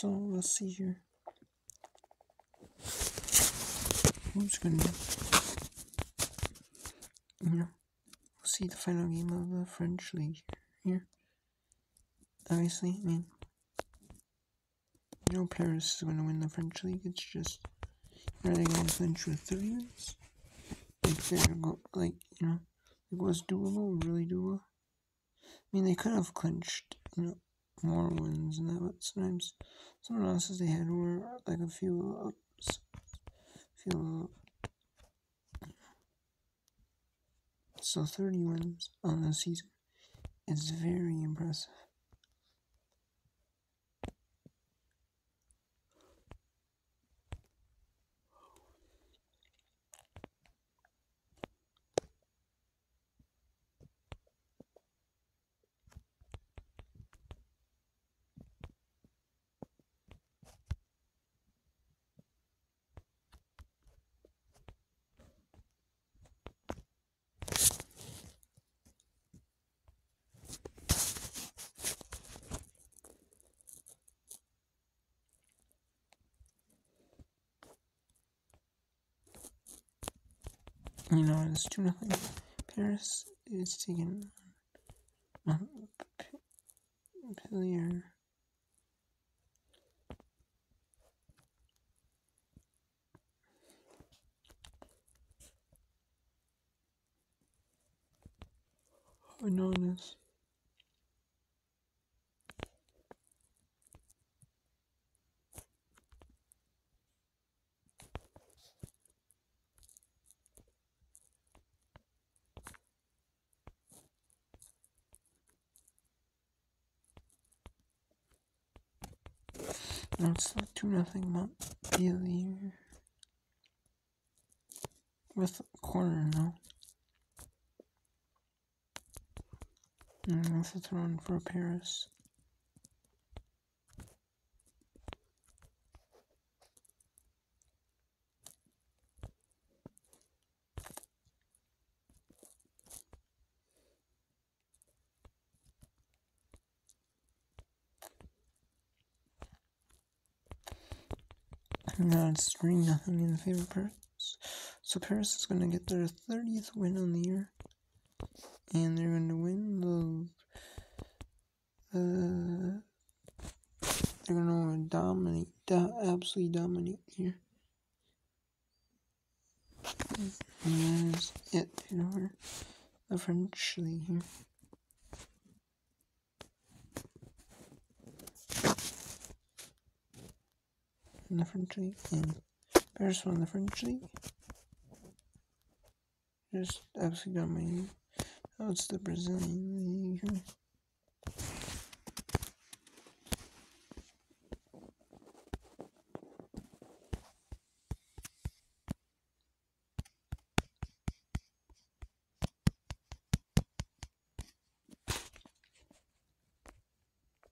So let's see here. Who's gonna you know we'll see the final game of the French league here. Obviously, I mean you know Paris is gonna win the French league, it's just are they gonna clinch with three wins? Like they're go like, you know, it was doable, really doable. I mean they could have clinched, you know, more wins and that, but sometimes some of the losses they had were like a few ups, few. So 30 wins on the season is very impressive. You know, it's 2 nothing. Paris is taking Montpellier. Anonymous. Oh, It's not 2 nothing Montpellier. With a corner, no. And that's a throw for Paris. 3 nothing in favor of Paris. So Paris is going to get their 30th win on the year. And they're going to win the. Uh, they're going to dominate. Do, absolutely dominate here. And that is it for the French league here. In the league and Paris won the French league. Just absolutely dominating. Now it's the Brazilian league.